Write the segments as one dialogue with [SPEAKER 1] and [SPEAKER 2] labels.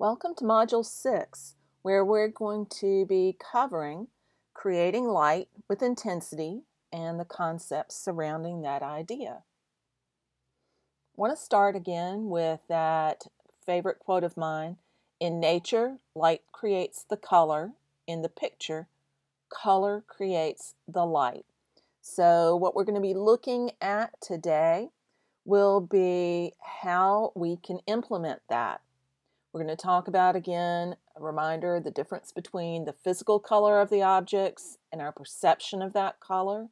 [SPEAKER 1] Welcome to Module 6, where we're going to be covering creating light with intensity and the concepts surrounding that idea. I want to start again with that favorite quote of mine In nature, light creates the color. In the picture, color creates the light. So, what we're going to be looking at today will be how we can implement that we're going to talk about again, a reminder, the difference between the physical color of the objects and our perception of that color.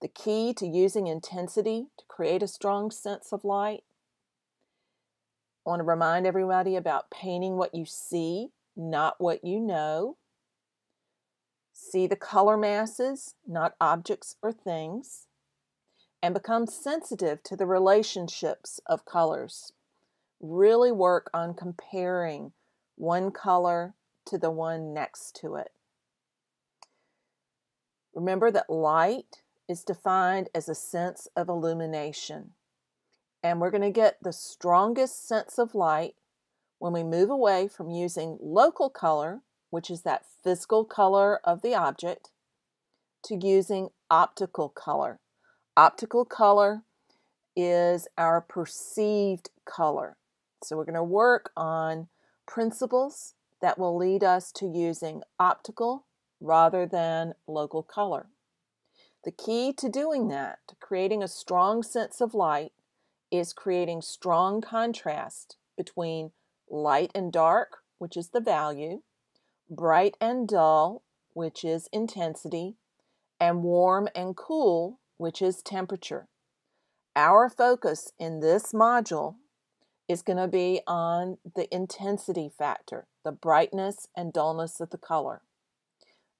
[SPEAKER 1] The key to using intensity to create a strong sense of light. I want to remind everybody about painting what you see, not what you know. See the color masses, not objects or things. And become sensitive to the relationships of colors really work on comparing one color to the one next to it. Remember that light is defined as a sense of illumination. And we're going to get the strongest sense of light when we move away from using local color, which is that physical color of the object, to using optical color. Optical color is our perceived color. So we're going to work on principles that will lead us to using optical rather than local color. The key to doing that, to creating a strong sense of light, is creating strong contrast between light and dark, which is the value, bright and dull, which is intensity, and warm and cool, which is temperature. Our focus in this module is going to be on the intensity factor, the brightness and dullness of the color.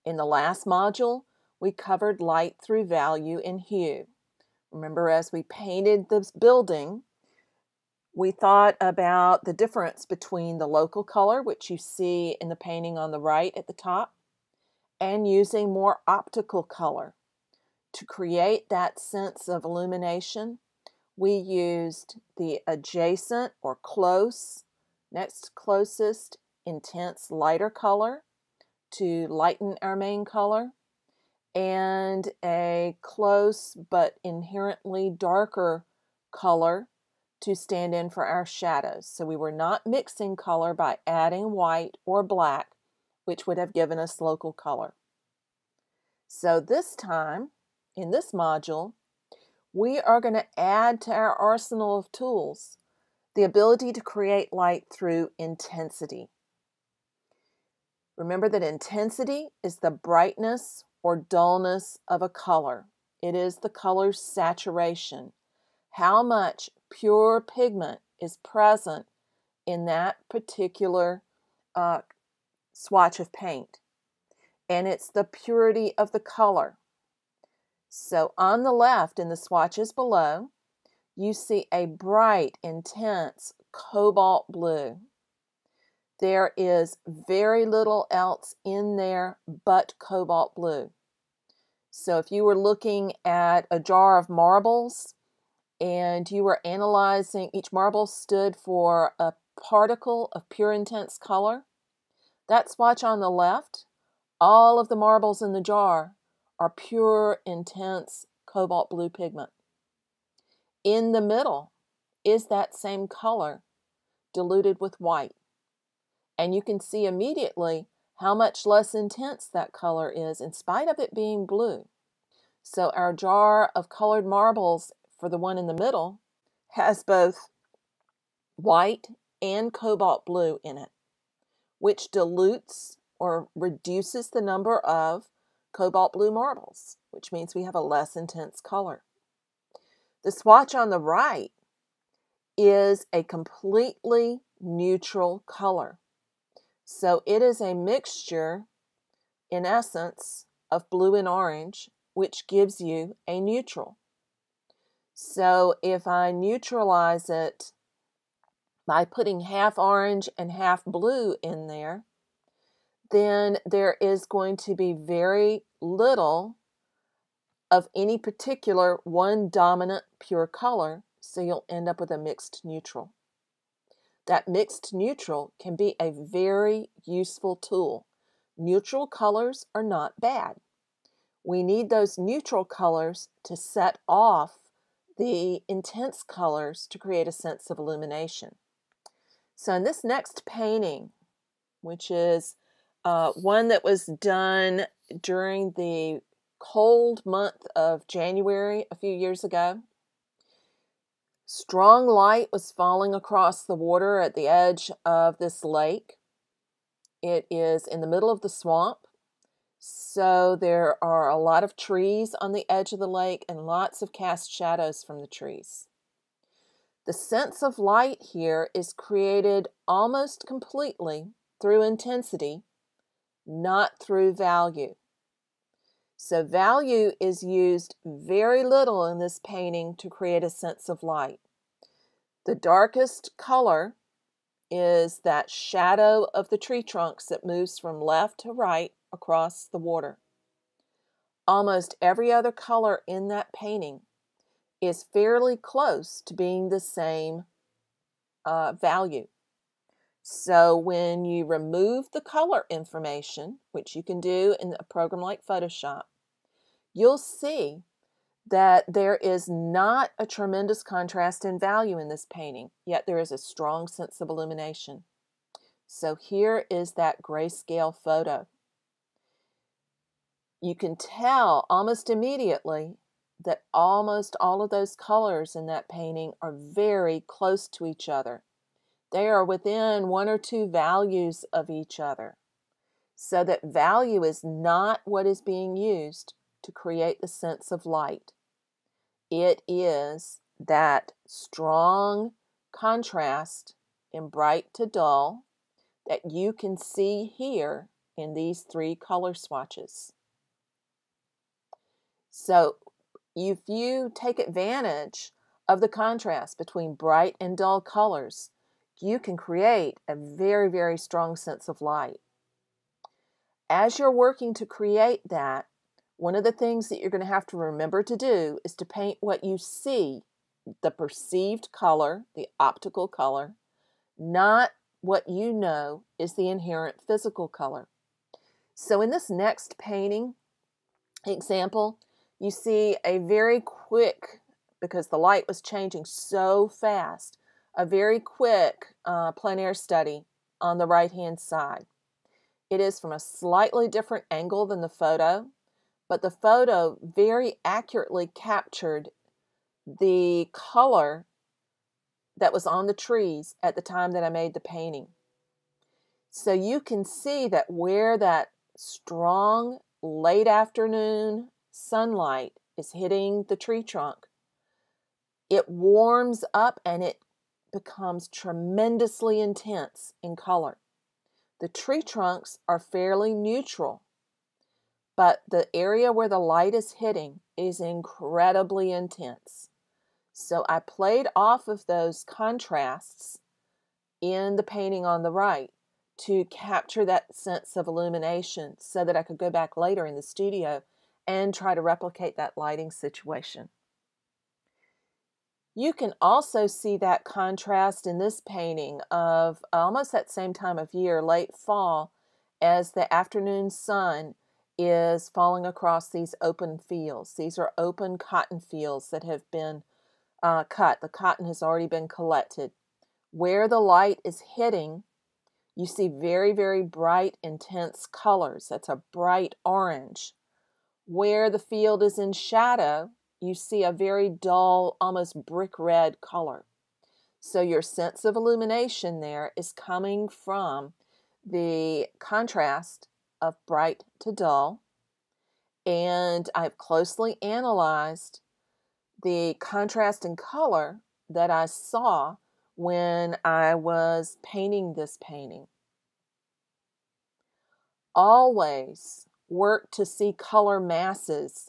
[SPEAKER 1] In the last module, we covered light through value and hue. Remember, as we painted this building, we thought about the difference between the local color, which you see in the painting on the right at the top, and using more optical color to create that sense of illumination we used the adjacent or close, next closest intense lighter color to lighten our main color, and a close but inherently darker color to stand in for our shadows. So we were not mixing color by adding white or black, which would have given us local color. So this time, in this module, we are going to add to our arsenal of tools the ability to create light through intensity. Remember that intensity is the brightness or dullness of a color. It is the color's saturation. How much pure pigment is present in that particular uh, swatch of paint. And it's the purity of the color. So on the left in the swatches below, you see a bright, intense cobalt blue. There is very little else in there but cobalt blue. So if you were looking at a jar of marbles and you were analyzing, each marble stood for a particle of pure intense color. That swatch on the left, all of the marbles in the jar are pure, intense cobalt blue pigment. In the middle is that same color diluted with white. And you can see immediately how much less intense that color is in spite of it being blue. So our jar of colored marbles for the one in the middle has both white and cobalt blue in it, which dilutes or reduces the number of cobalt blue marbles, which means we have a less intense color. The swatch on the right is a completely neutral color. So it is a mixture, in essence, of blue and orange, which gives you a neutral. So if I neutralize it by putting half orange and half blue in there, then there is going to be very little of any particular one dominant pure color, so you'll end up with a mixed neutral. that mixed neutral can be a very useful tool. Neutral colors are not bad. We need those neutral colors to set off the intense colors to create a sense of illumination. So in this next painting, which is uh, one that was done during the cold month of January a few years ago, Strong light was falling across the water at the edge of this lake. It is in the middle of the swamp, so there are a lot of trees on the edge of the lake and lots of cast shadows from the trees. The sense of light here is created almost completely through intensity, not through value. So value is used very little in this painting to create a sense of light. The darkest color is that shadow of the tree trunks that moves from left to right across the water. Almost every other color in that painting is fairly close to being the same uh, value. So when you remove the color information, which you can do in a program like Photoshop, you'll see that there is not a tremendous contrast in value in this painting, yet there is a strong sense of illumination. So here is that grayscale photo. You can tell almost immediately that almost all of those colors in that painting are very close to each other. They are within one or two values of each other. So that value is not what is being used to create the sense of light. It is that strong contrast in bright to dull that you can see here in these three color swatches. So if you take advantage of the contrast between bright and dull colors, you can create a very, very strong sense of light. As you're working to create that, one of the things that you're going to have to remember to do is to paint what you see, the perceived color, the optical color, not what you know is the inherent physical color. So in this next painting example, you see a very quick, because the light was changing so fast, a very quick uh, plein air study on the right hand side. It is from a slightly different angle than the photo, but the photo very accurately captured the color that was on the trees at the time that I made the painting. So you can see that where that strong late afternoon sunlight is hitting the tree trunk, it warms up and it becomes tremendously intense in color. The tree trunks are fairly neutral, but the area where the light is hitting is incredibly intense. So I played off of those contrasts in the painting on the right to capture that sense of illumination so that I could go back later in the studio and try to replicate that lighting situation. You can also see that contrast in this painting of almost that same time of year, late fall, as the afternoon sun is falling across these open fields. These are open cotton fields that have been uh, cut. The cotton has already been collected. Where the light is hitting, you see very, very bright, intense colors. That's a bright orange. Where the field is in shadow, you see a very dull, almost brick red color. So your sense of illumination there is coming from the contrast of bright to dull. And I've closely analyzed the contrast in color that I saw when I was painting this painting. Always work to see color masses,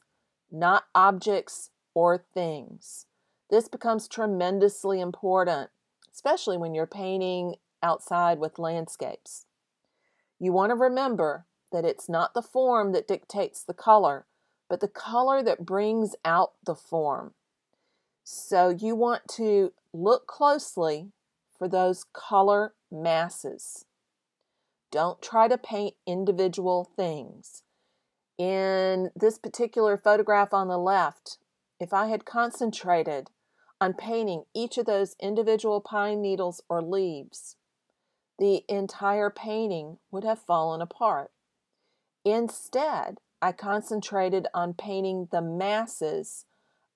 [SPEAKER 1] not objects or things. This becomes tremendously important, especially when you're painting outside with landscapes. You want to remember that it's not the form that dictates the color, but the color that brings out the form. So you want to look closely for those color masses. Don't try to paint individual things. In this particular photograph on the left, if I had concentrated on painting each of those individual pine needles or leaves, the entire painting would have fallen apart. Instead, I concentrated on painting the masses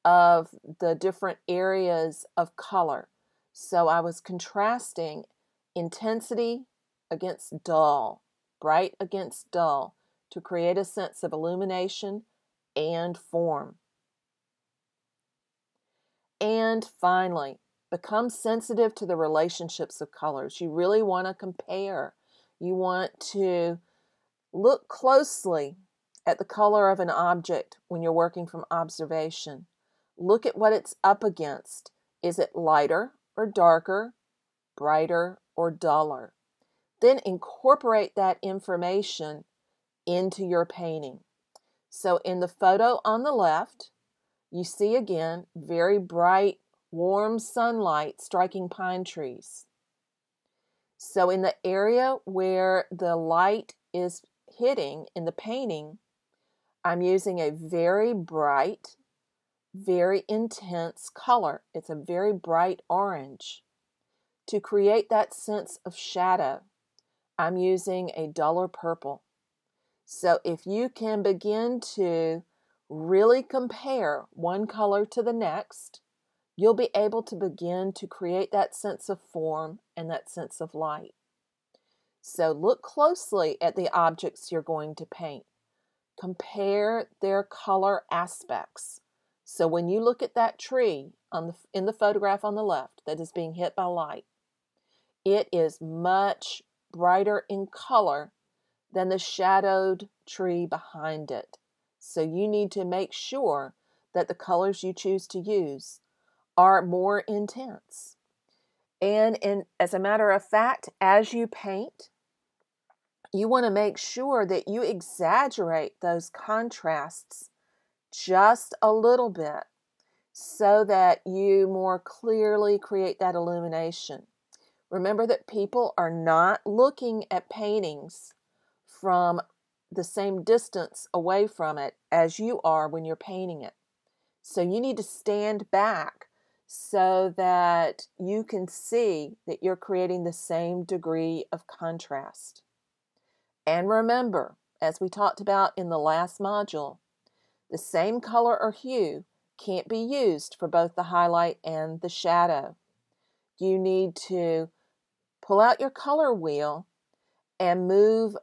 [SPEAKER 1] of the different areas of color. So I was contrasting intensity against dull, bright against dull, to create a sense of illumination and form. And finally, become sensitive to the relationships of colors. You really want to compare. You want to look closely at the color of an object when you're working from observation. Look at what it's up against. Is it lighter or darker, brighter or duller? Then incorporate that information into your painting. So in the photo on the left, you see again very bright, warm sunlight striking pine trees. So in the area where the light is hitting in the painting, I'm using a very bright, very intense color. It's a very bright orange. To create that sense of shadow, I'm using a duller purple. So if you can begin to really compare one color to the next, you'll be able to begin to create that sense of form and that sense of light. So look closely at the objects you're going to paint. Compare their color aspects. So when you look at that tree on the, in the photograph on the left that is being hit by light, it is much brighter in color than the shadowed tree behind it. So you need to make sure that the colors you choose to use are more intense. And in, as a matter of fact, as you paint, you want to make sure that you exaggerate those contrasts just a little bit so that you more clearly create that illumination. Remember that people are not looking at paintings from the same distance away from it as you are when you're painting it. So you need to stand back so that you can see that you're creating the same degree of contrast. And remember, as we talked about in the last module, the same color or hue can't be used for both the highlight and the shadow. You need to pull out your color wheel and move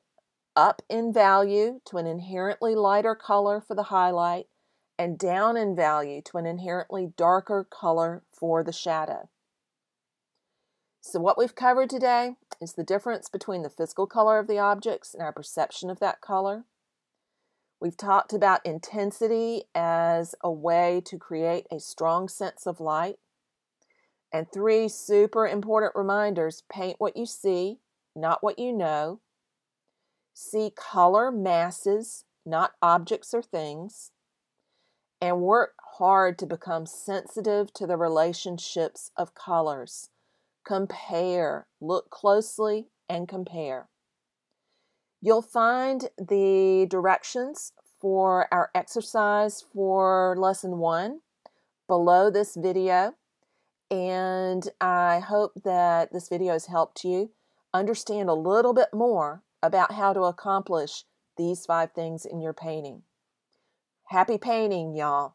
[SPEAKER 1] up in value to an inherently lighter color for the highlight and down in value to an inherently darker color for the shadow. So what we've covered today is the difference between the physical color of the objects and our perception of that color. We've talked about intensity as a way to create a strong sense of light. And three super important reminders paint what you see, not what you know. See color masses, not objects or things. And work hard to become sensitive to the relationships of colors. Compare, look closely and compare. You'll find the directions for our exercise for lesson one below this video. And I hope that this video has helped you understand a little bit more about how to accomplish these five things in your painting. Happy painting, y'all.